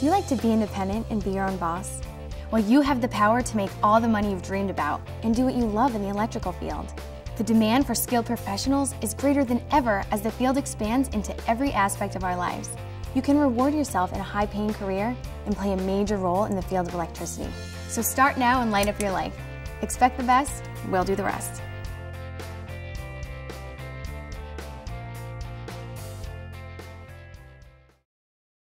Do you like to be independent and be your own boss? Well, you have the power to make all the money you've dreamed about and do what you love in the electrical field. The demand for skilled professionals is greater than ever as the field expands into every aspect of our lives. You can reward yourself in a high paying career and play a major role in the field of electricity. So start now and light up your life. Expect the best, we'll do the rest.